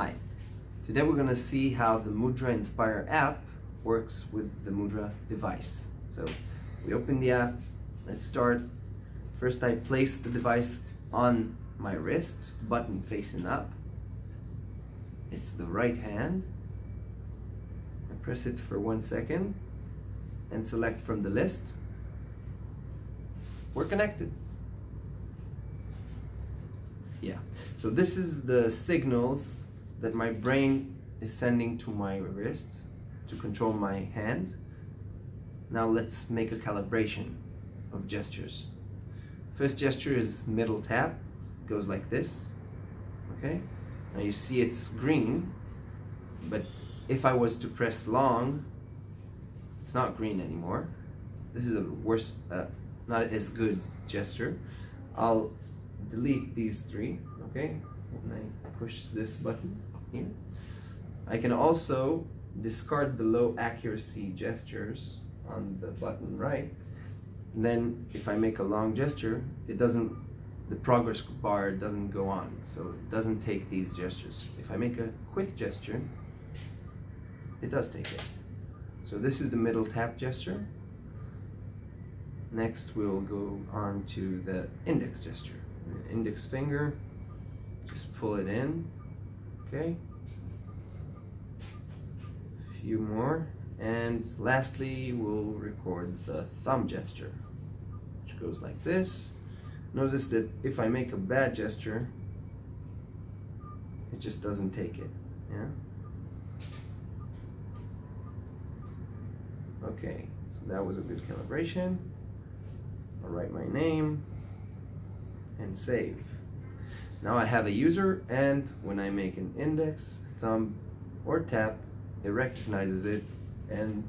Hi, today we're going to see how the Mudra Inspire app works with the Mudra device. So we open the app, let's start. First I place the device on my wrist, button facing up. It's the right hand. I press it for one second and select from the list. We're connected. Yeah, so this is the signals that my brain is sending to my wrist to control my hand. Now let's make a calibration of gestures. First gesture is middle tap, goes like this, okay? Now you see it's green, but if I was to press long, it's not green anymore. This is a worse, uh, not as good gesture. I'll delete these three, okay? And I push this button here. I can also discard the low accuracy gestures on the button right. And then if I make a long gesture, it doesn't, the progress bar doesn't go on. So it doesn't take these gestures. If I make a quick gesture, it does take it. So this is the middle tap gesture. Next we'll go on to the index gesture index finger, just pull it in, okay? A few more, and lastly we'll record the thumb gesture, which goes like this. Notice that if I make a bad gesture, it just doesn't take it, yeah? Okay, so that was a good calibration. I'll write my name and save. Now I have a user and when I make an index, thumb, or tap, it recognizes it and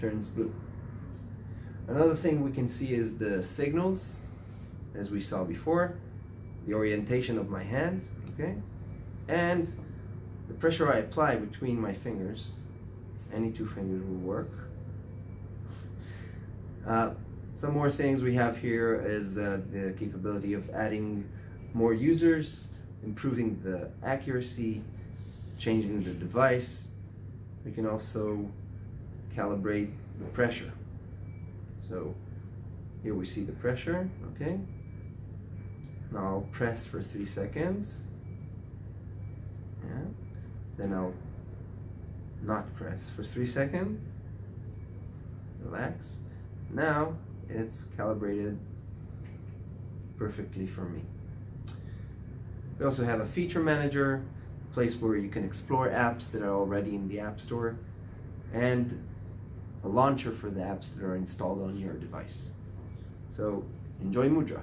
turns blue. Another thing we can see is the signals, as we saw before, the orientation of my hand, okay, and the pressure I apply between my fingers. Any two fingers will work. Uh, some more things we have here is uh, the capability of adding more users, improving the accuracy, changing the device. We can also calibrate the pressure. So here we see the pressure, okay? Now I'll press for three seconds. Yeah. Then I'll not press for three seconds. Relax. Now it's calibrated perfectly for me. We also have a feature manager, a place where you can explore apps that are already in the App Store, and a launcher for the apps that are installed on your device. So enjoy Mudra.